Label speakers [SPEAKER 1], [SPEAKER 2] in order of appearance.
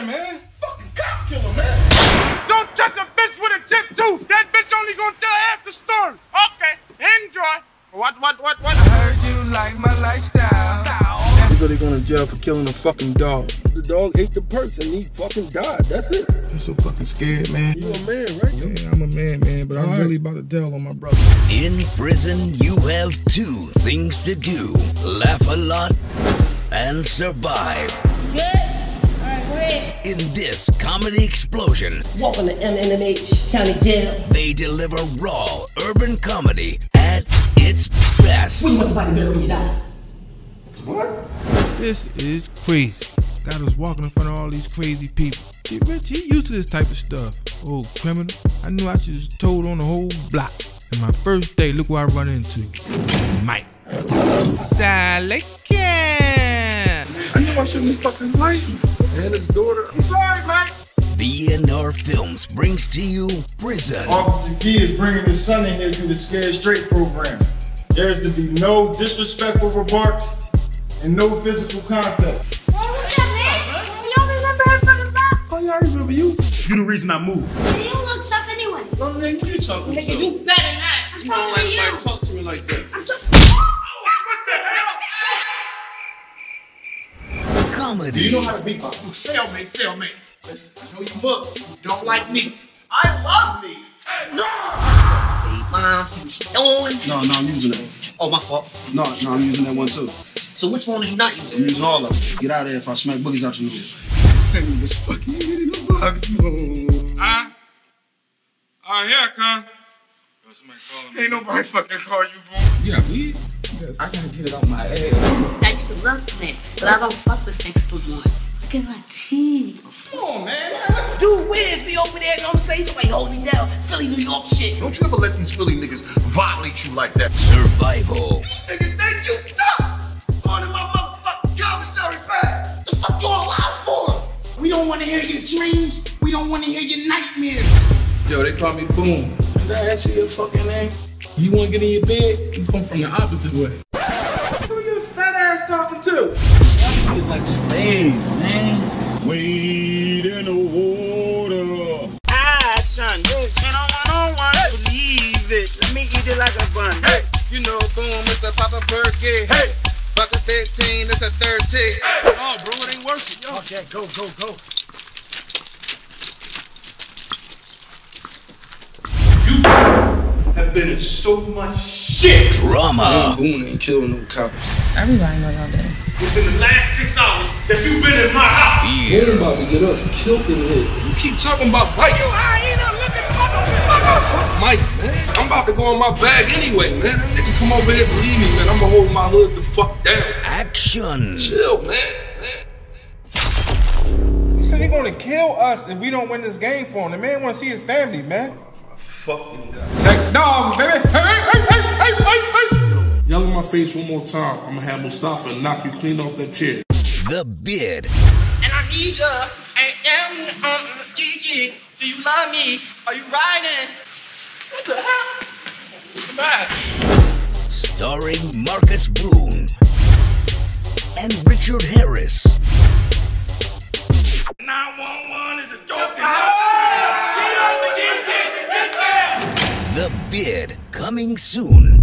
[SPEAKER 1] nothing, man. Fucking cop killer, man.
[SPEAKER 2] Don't touch a bitch with a chip tooth. That bitch only gonna tell half the story. Okay, enjoy. What, what, what, what?
[SPEAKER 1] I heard you like my lifestyle.
[SPEAKER 3] You go, they going to jail for killing a fucking dog. The dog ate the perks and he fucking died. That's it.
[SPEAKER 1] I'm so fucking scared, man.
[SPEAKER 3] You a man, right?
[SPEAKER 1] Yeah, I'm a man, man, but I'm
[SPEAKER 3] All right.
[SPEAKER 1] really about to tell on my brother.
[SPEAKER 4] In prison, you have two things to do laugh a lot and survive.
[SPEAKER 5] Good? Alright, great.
[SPEAKER 4] In this comedy explosion,
[SPEAKER 6] Welcome to MNMH County Jail.
[SPEAKER 4] they deliver raw urban comedy at its best.
[SPEAKER 6] We want somebody better when you die. What?
[SPEAKER 1] This is crazy. Got us walking in front of all these crazy people. See, Rich, he used to this type of stuff. Old criminal. I knew I should have told on the whole block. And my first day, look what I run into. Mike. Sally
[SPEAKER 3] I shouldn't have fucked his wife and his daughter. I'm sorry, man.
[SPEAKER 4] BNR Films brings to you Prison.
[SPEAKER 7] Officer Key is bringing his son in here through the Scared Straight program. There is to be no disrespectful remarks and no physical contact.
[SPEAKER 5] Hey, what's up, man? You don't remember him from the block?
[SPEAKER 3] Oh, yeah, I remember you.
[SPEAKER 7] You the reason I moved.
[SPEAKER 5] You don't look tough anyway.
[SPEAKER 3] What the nigga you talking
[SPEAKER 5] Nigga,
[SPEAKER 3] to?
[SPEAKER 5] you better not. I'm
[SPEAKER 3] You don't
[SPEAKER 5] talking
[SPEAKER 3] like
[SPEAKER 5] to you.
[SPEAKER 3] nobody talk to me like that.
[SPEAKER 4] Comedy.
[SPEAKER 7] You know how to beat up. Cellmate, cellmate. Listen, I know you look, you don't like me.
[SPEAKER 2] I love me.
[SPEAKER 6] Mom, see what she doing?
[SPEAKER 8] No, no, I'm using that.
[SPEAKER 6] Oh, my fault.
[SPEAKER 8] No, no, I'm using that one too.
[SPEAKER 6] So which one is you not
[SPEAKER 8] I'm
[SPEAKER 6] using?
[SPEAKER 8] using all of them. Get out of here if I smack boogies out your nose.
[SPEAKER 7] Send me this fucking hit in the box, no.
[SPEAKER 2] Huh? Oh, here, come. Yo, somebody calling me. Ain't nobody fucking call you, boy.
[SPEAKER 1] Yeah, we. Yes, I gotta get it on my ass.
[SPEAKER 9] I used to love snakes, but I don't fuck with snakes no more. Look at my teeth.
[SPEAKER 1] Come on, man.
[SPEAKER 6] Dude, Wiz be over there, you know what I'm saying? Somebody holding down Philly, New York shit.
[SPEAKER 3] Don't you ever let these Philly niggas violate you like that.
[SPEAKER 4] Survival.
[SPEAKER 7] Niggas think you tough. On in my motherfucking commissary bag.
[SPEAKER 6] The fuck you all out for? We don't want to hear your dreams. We don't want to hear your nightmares.
[SPEAKER 10] Yo, they call me Boom. Is that actually your fucking name? You wanna get in your bed? You come from the opposite way.
[SPEAKER 7] Who you fat ass talking to?
[SPEAKER 8] It's like slaves, man.
[SPEAKER 7] Wade in the water.
[SPEAKER 2] Action. And I don't want to believe it. Let me eat it like a bun.
[SPEAKER 3] Hey, you know, boom, Mr. Papa Perky. Hey, fuck a 15, it's a 13.
[SPEAKER 1] Oh, bro, it ain't working. Yo.
[SPEAKER 7] Okay, go, go, go. Have so much shit
[SPEAKER 4] Drama.
[SPEAKER 3] Boone ain't killing no cops.
[SPEAKER 9] Everybody know y'all did.
[SPEAKER 7] within the last six hours that you've been in my house.
[SPEAKER 3] Boone about to get us killed in here.
[SPEAKER 10] You keep talking about Mike. You Fuck Mike, man. I'm about to go in my bag anyway, man. That nigga come over here, believe me, man. I'ma hold my hood the fuck down.
[SPEAKER 4] Action.
[SPEAKER 10] Chill, man. man.
[SPEAKER 1] He said he gonna kill us if we don't win this game for him. The man wanna see his family, man.
[SPEAKER 10] Fuck them guys.
[SPEAKER 1] Take the
[SPEAKER 10] face one more time. I'ma have Mustafa knock you clean off that chair.
[SPEAKER 4] The Bid.
[SPEAKER 6] And I need ya. I am um Kiki. Do you love me? Are you riding? What the hell?
[SPEAKER 4] Starring Marquis Boone and Richard Harris.
[SPEAKER 2] 911 is a joke.
[SPEAKER 4] The Bid. Coming soon.